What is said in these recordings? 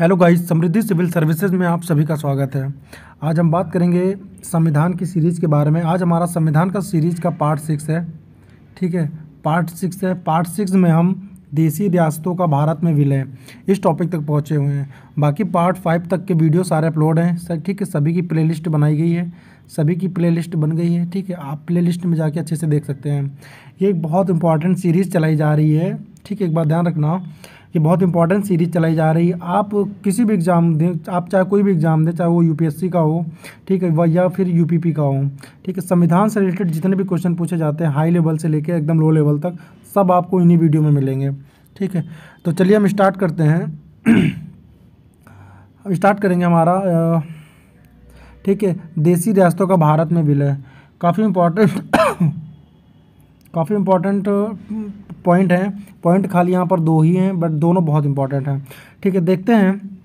Hello guys Samriddhi Civil Services में आप सभी का स्वागत है। आज हम बात करेंगे संविधान की सीरीज़ के बारे में। आज हमारा संविधान का सीरीज़ का पार्ट सिक्स है। ठीक है? पार्ट सिक्स है। पार्ट सिक्स में हम देसी रियासतों का भारत में विलय इस टॉपिक तक पहुँचे हुए हैं। बाकी पार्ट फाइव तक के वीडियो सारे अपलोड हैं। सर ठीक है? सभी की प्लेलिस्ट बनाई गई है। सभी की प्लेलिस्ट बन गई है। ठीक है? आप प्लेलिस्ट में जाके अच्छे से देख सकते हैं। ये एक बहुत इंपॉर्टेंट सीरीज़ चलाई जा रही है। ठीक है? एक बात ध्यान रखना। ये बहुत इंपॉर्टेंट सीरीज़ चलाई जा रही है। आप किसी भी एग्ज़ाम दें, आप चाहे कोई भी एग्ज़ाम दें, चाहे वो यूपीएससी का हो, ठीक है या फिर यूपीपी का हो, ठीक है, संविधान से रिलेटेड जितने भी क्वेश्चन पूछे जाते हैं हाई लेवल से लेकर एकदम लो लेवल तक, सब आपको इन्हीं वीडियो में मिलेंगे, ठीक है। तो चलिए हम स्टार्ट करते हैं। स्टार्ट करेंगे हमारा ठीक है, देसी रियासतों का भारत में विलय। काफ़ी इम्पोर्टेंट काफ़ी इम्पोर्टेंट पॉइंट हैं। पॉइंट खाली यहाँ पर दो ही हैं बट दोनों बहुत इंपॉर्टेंट हैं। ठीक है, देखते हैं।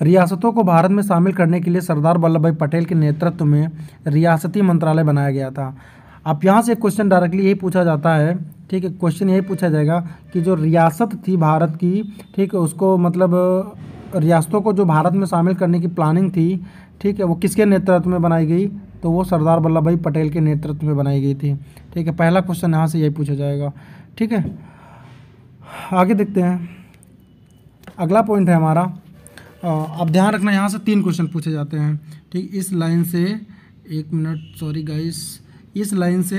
रियासतों को भारत में शामिल करने के लिए सरदार वल्लभ भाई पटेल के नेतृत्व में रियासती मंत्रालय बनाया गया था। अब यहाँ से क्वेश्चन डायरेक्टली यही पूछा जाता है, ठीक है क्वेश्चन यही पूछा जाएगा कि जो रियासत थी भारत की, ठीक है, उसको मतलब रियासतों को जो भारत में शामिल करने की प्लानिंग थी, ठीक है, वो किसके नेतृत्व में बनाई गई? तो वो सरदार वल्लभ भाई पटेल के नेतृत्व में बनाई गई थी। ठीक है, पहला क्वेश्चन यहाँ से यही पूछा जाएगा। ठीक है, आगे देखते हैं। अगला पॉइंट है हमारा। अब ध्यान रखना, यहाँ से तीन क्वेश्चन पूछे जाते हैं। ठीक, इस लाइन से, एक मिनट सॉरी गाइस इस लाइन से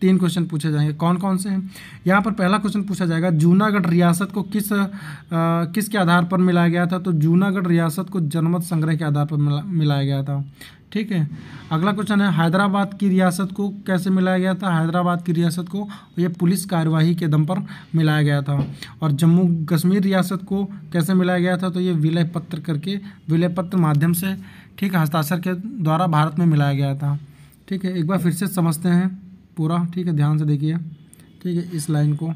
तीन क्वेश्चन पूछे जाएँगे। कौन कौन से हैं? यहाँ पर पहला क्वेश्चन पूछा जाएगा जूनागढ़ रियासत को किस आ, किसके आधार पर मिलाया गया था? तो जूनागढ़ रियासत को जनमत संग्रह के आधार पर मिला, मिलाया गया था। ठीक है? अगला क्वेश्चन है हैदराबाद की रियासत को कैसे मिलाया गया था? हैदराबाद की रियासत को ये पुलिस कार्यवाही के दम पर मिलाया गया था। और जम्मू कश्मीर रियासत को कैसे मिलाया गया था? तो ये विलय पत्र करके विलय पत्र माध्यम से ठीक हस्ताक्षर के द्वारा भारत में मिलाया गया था। ठीक है? एक बार फिर से समझते हैं। पूरा, ठीक है? ध्यान से देखिए। ठीक है, इस लाइन को।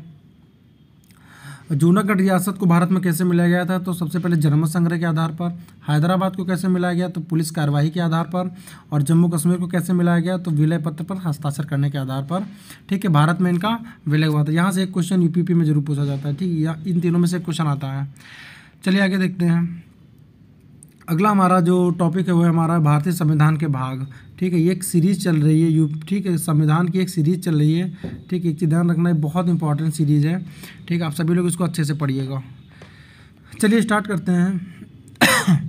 जूनागढ़ रियासत को भारत में कैसे मिलाया गया था? तो सबसे पहले जनमत संग्रह के आधार पर, हैदराबाद को कैसे मिलाया गया? तो पुलिस कार्रवाई के आधार पर और जम्मू कश्मीर को कैसे मिलाया गया? तो विलय पत्र पर हस्ताक्षर करने के आधार पर। ठीक है, भारत में इनका विलय हुआ था। यहाँ से एक क्वेश्चन यूपीपी में ज़रूर पूछा जाता है। ठीक है इन तीनों में से एक क्वेश्चन आता है। चलिए, आगे देखते हैं। अगला हमारा जो टॉपिक है, वो है हमारा भारतीय संविधान के भाग। ठीक है, ये एक सीरीज़ चल रही है, यू, ठीक है, संविधान की एक सीरीज़ चल रही है। ठीक है, एक चीज़ ध्यान रखना है बहुत इंपॉर्टेंट सीरीज़ है। ठीक है, आप सभी लोग इसको अच्छे से पढ़िएगा। चलिए स्टार्ट करते हैं।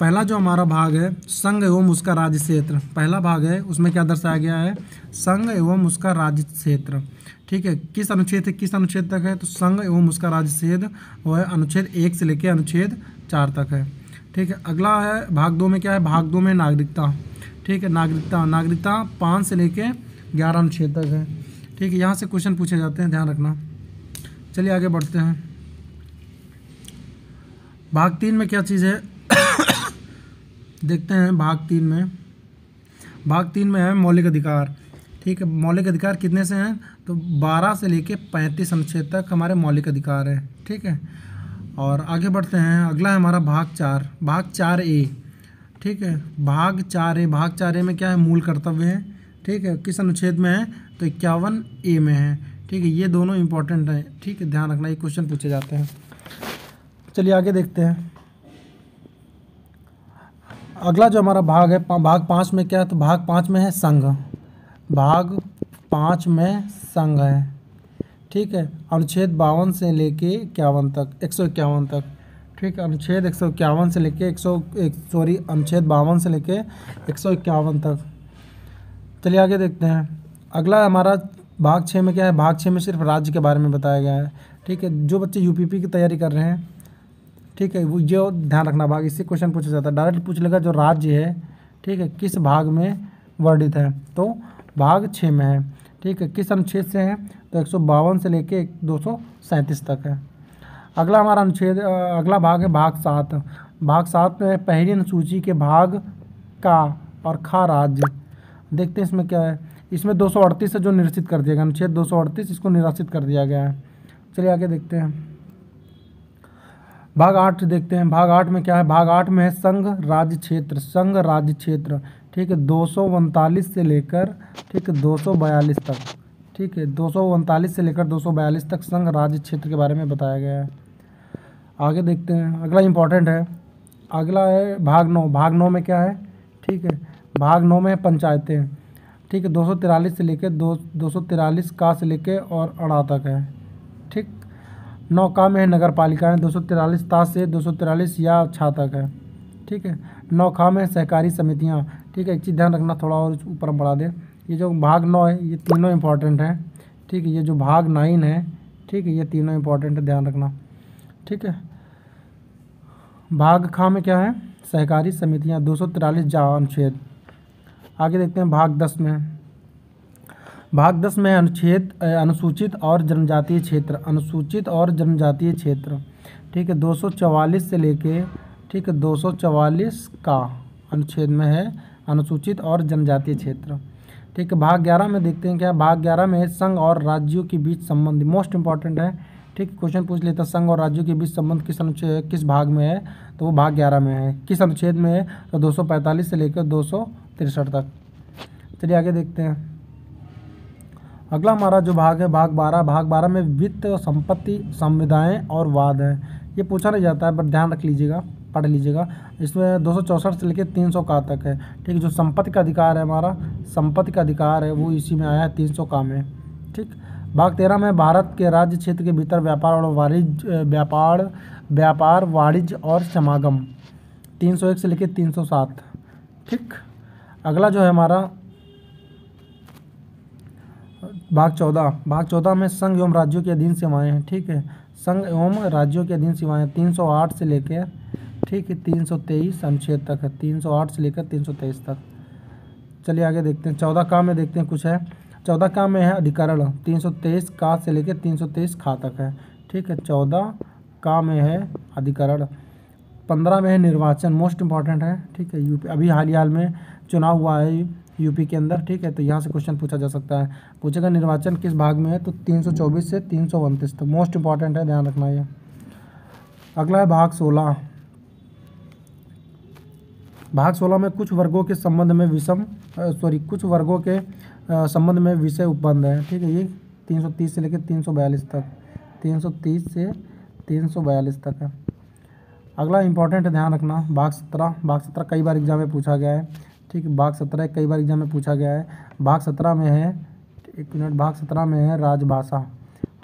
पहला जो हमारा भाग है, संघ एवं उसका राज्य क्षेत्र। पहला भाग है, उसमें क्या दर्शाया गया है? संघ एवं उसका राज्य क्षेत्र। ठीक है, किस अनुच्छेद से किस अनुच्छेद तक है? तो संघ एवं उसका राज्य क्षेत्र, वो है अनुच्छेद एक से लेकर अनुच्छेद चार तक है। ठीक है, अगला है, भाग दो में क्या है? भाग दो में नागरिकता। ठीक है, नागरिकता। नागरिकता पाँच से लेके ग्यारह अनुच्छेद तक है। ठीक है, यहाँ से क्वेश्चन पूछे जाते हैं, ध्यान रखना। चलिए आगे बढ़ते हैं। भाग तीन में क्या चीज़ है? देखते हैं भाग तीन में। भाग तीन में है मौलिक अधिकार। ठीक है, मौलिक अधिकार कितने से हैं? तो बारह से लेके पैंतीस अनुच्छेद तक हमारे मौलिक अधिकार है। ठीक है और आगे बढ़ते हैं। अगला है हमारा भाग चार। भाग चार ए। ठीक है? भाग चार ए। भाग चार ए में क्या है? मूल कर्तव्य है। ठीक है? किस अनुच्छेद में है? तो इक्यावन ए में है। ठीक है? ये दोनों इंपॉर्टेंट हैं। ठीक है? ध्यान रखना ये क्वेश्चन पूछे जाते हैं। चलिए आगे देखते हैं। अगला जो हमारा भाग है पा, भाग पाँच में क्या है? तो भाग पाँच में है संघ। भाग पाँच में संघ है। ठीक है? अनुच्छेद बावन से लेके इक्यावन तक, एक सौ इक्यावन तक। ठीक है? अनुच्छेद एक सौ इक्यावन से लेके एक सौ एक सॉरी अनुच्छेद बावन से लेके एक सौ इक्यावन तक। चलिए आगे देखते हैं। अगला हमारा भाग छः में क्या है? भाग छः में सिर्फ़ राज्य के बारे में बताया गया है। ठीक है? जो बच्चे यूपीपी की तैयारी कर रहे हैं, ठीक है, वो ये ध्यान रखना भाग, इससे क्वेश्चन पूछा जाता है। डायरेक्ट पूछ लेगा जो राज्य है, ठीक है, किस भाग में वर्णित है? तो भाग छः में है। ठीक है? किस अनुच्छेद से है? तो एक सौ बावन से लेके दो तक है। अगला हमारा अनुच्छेद अगला भाग है भाग सात। भाग सात में पहली अनुसूची के भाग का और खा राज्य। देखते हैं इसमें क्या है। इसमें दो सौ अड़तीस से जो निरसित कर दिया गया। अनुच्छेद दो सौ अड़तीस, इसको निराशित कर दिया गया है। चलिए आगे देखते हैं। भाग आठ देखते हैं। भाग आठ में क्या है? भाग आठ में है संघ राज्य क्षेत्र। संघ राज्य क्षेत्र, ठीक है, दो सौ उनतालीस से लेकर, ठीक है, दो तक। ठीक है, दो सौ उनतालीस से लेकर दो सौ बयालीस तक संघ राज्य क्षेत्र के बारे में बताया गया है। आगे देखते हैं, अगला इंपॉर्टेंट है। अगला है भाग नौ। भाग नौ में क्या है? ठीक है, भाग नौ में पंचायतें ठीक है, दो सौ लेकर दो दो का से लेकर और अड़ा तक है। ठीक, नौ का में है नगर पालिकाएँ दो ता से दो या छा तक है। ठीक है, नौ खा में सहकारी समितियाँ। ठीक है, एक चीज़ ध्यान रखना, थोड़ा और ऊपर बढ़ा दे। ये जो भाग नौ है, ये तीनों इंपॉर्टेंट हैं। ठीक है, ये जो भाग नाइन है, ठीक है, ये तीनों इंपॉर्टेंट है, ध्यान रखना। ठीक है? भाग खा में क्या है? सहकारी समितियाँ, दो सौ तिरालीस अनुच्छेद आगे देखते हैं भाग दस में। भाग दस में अनुच्छेद अनुसूचित और जनजातीय क्षेत्र, अनुसूचित और जनजातीय क्षेत्र। ठीक है, दो सौ चवालीस से लेके, ठीक है, दो सौ चवालीस का अनुच्छेद में है, अनुसूचित और जनजातीय क्षेत्र। ठीक है, भाग ग्यारह में देखते हैं क्या भाग ग्यारह में संघ और राज्यों के बीच संबंध मोस्ट इंपॉर्टेंट है। ठीक क्वेश्चन पूछ लेता संघ और राज्यों के बीच संबंध किस अनुच्छेद किस भाग में है? तो वो भाग ग्यारह में है। किस अनुच्छेद में है? तो दो सौ पैंतालीस से लेकर दो तक। चलिए आगे देखते हैं। अगला हमारा जो भाग है, भाग बारह। भाग बारह में वित्त संपत्ति, संविधाएँ और वाद है। ये पूछा नहीं जाता है बट ध्यान रख लीजिएगा, पढ़ लीजिएगा। इसमें दो सौ चौंसठ से लेकर तीन सौ का तक है। ठीक है, जो संपत्ति का अधिकार है हमारा संपत्ति का अधिकार है, वो इसी में आया है, तीन सौ का में ठीक? भाग तेरह में, भारत के राज्य क्षेत्र के भीतर व्यापार और वाणिज्य व्यापार व्यापार, वाणिज्य और समागम। तीन सौ एक से लेकर तीन सौ सात। ठीक? अगला जो है हमारा, भाग चौदह। भाग चौदह में संघ एवं राज्यों के अधीन सेवाएँ हैं। ठीक है? संघ एवं राज्यों के अधीन सेवाएँ तीन सौ आठ से लेकर ठीक है, तीन सौ तेईस अनुच्छेद तक है। तीन सौ आठ से लेकर तीन सौ तेईस तक। चलिए आगे देखते हैं। चौदह का में देखते हैं कुछ है। चौदह का में है अधिकरण। तीन सौ तेईस का से लेकर तीन सौ तेईस खा तक है। ठीक है, चौदह का में है अधिकरण। पंद्रह में है निर्वाचन मोस्ट इंपॉर्टेंट है। ठीक है, यूपी, अभी हाल ही हाल में चुनाव हुआ है यूपी के अंदर। ठीक है तो यहाँ से क्वेश्चन पूछा जा सकता है। पूछेगा निर्वाचन किस भाग में है? तो 324 से तीन तक। मोस्ट इंपॉर्टेंट है, ध्यान रखना ये। अगला है भाग 16 भाग 16 में कुछ वर्गों के संबंध में विषम सॉरी कुछ वर्गों के संबंध में विषय उपबंध है। ठीक है, ये 330 से लेकर 342 तक। 330 से 342 तक है। अगला इंपॉर्टेंट ध्यान रखना। भाग सत्रह। भाग सत्रह कई बार एग्ज़ाम में पूछा गया है। ठीक, भाग सत्रह कई बार एग्ज़ाम में पूछा गया है। भाग सत्रह में है, एक मिनट भाग सत्रह में है राजभाषा।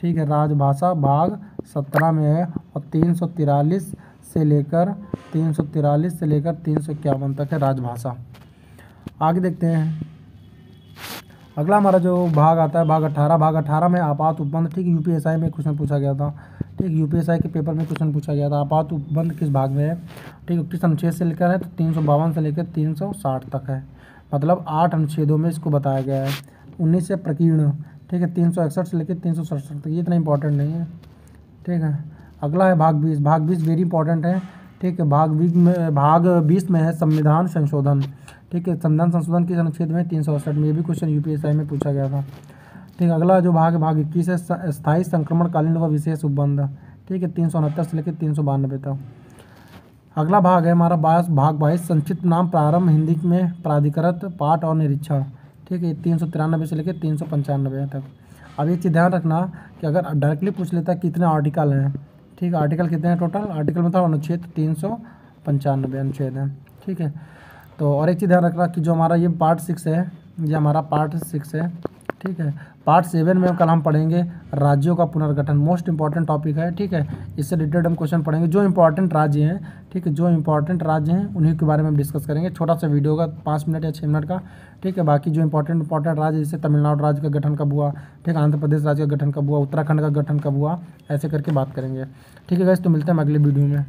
ठीक है, राजभाषा भाग सत्रह में है और तीन सौ तिरालीस से लेकर, तीन सौ तिरालीस से लेकर तीन सौ इक्यावन तक है राजभाषा। आगे देखते हैं। अगला हमारा जो भाग आता है, भाग अट्ठारह भाग अट्ठारह में आपात उपबंध, ठीक यूपीएसआई में क्वेश्चन पूछा गया था। ठीक यूपीएसआई के पेपर में क्वेश्चन पूछा गया था। आपात उपबंध किस भाग में है? ठीक किस अनुच्छेद से लेकर है तो तीन सौ बावन से लेकर तीन सौ साठ तक है। मतलब आठ अनुच्छेदों में इसको बताया गया है। उन्नीस से प्रकीर्ण, ठीक है, तीन सौ इकसठ से लेकर तीन सौ सड़सठ तक, ये इतना इंपॉर्टेंट नहीं है। ठीक है, अगला है भाग बीस। भाग बीस वेरी इंपॉर्टेंट है। ठीक है, भाग बीस में भाग बीस में है संविधान संशोधन। ठीक है, संविधान संशोधन किस अनुच्छेद में तीन सौ अड़सठ में ये भी क्वेश्चन यूपीएसआई में पूछा गया था। ठीक अगला जो भाग भाग इक्कीस है स्थायी संक्रमणकालीन व विशेष उपबंध। ठीक है, तीन सौ उनहत्तर से लेकर तीन सौ बानबे तक। अगला भाग है हमारा बाईस, भाग बाईस, संक्षिप्त नाम प्रारंभ, हिंदी में प्राधिकृत पाठ और निरीक्षण। ठीक है तीन सौ तिरानबे से लेकर तीन सौ पंचानबे तक। अब एक चीज़ ध्यान रखना कि अगर डायरेक्टली पूछ लेता है कितने आर्टिकल हैं, ठीक है आर्टिकल कितने हैं टोटल आर्टिकल मतलब अनुच्छेद तीन सौ पंचानबे अनुच्छेद है। ठीक है तो और एक चीज़ ध्यान रखना कि जो हमारा ये पार्ट सिक्स है, ये हमारा पार्ट सिक्स है, ठीक है? पार्ट सेवन में कल हम पढ़ेंगे राज्यों का पुनर्गठन मोस्ट इंपॉर्टेंट टॉपिक है, ठीक है? इससे रिलेटेड हम क्वेश्चन पढ़ेंगे, जो इंपॉर्टेंट राज्य हैं, ठीक है? जो इंपॉर्टेंट राज्य हैं, उन्हीं के बारे में हम डिस्कस करेंगे। छोटा सा वीडियो का पाँच मिनट या छः मिनट का, ठीक है? बाकी जो इंपॉर्टेंट इंपॉर्टेंट राज्य, जैसे तमिलनाडु राज्य का गठन कब हुआ, ठीक है? आंध्र प्रदेश राज्य का गठन कब हुआ, उत्तराखंड का गठन कब हुआ, ऐसे करके बात करेंगे। ठीक है गैस तो मिलते हैं अगले वीडियो में।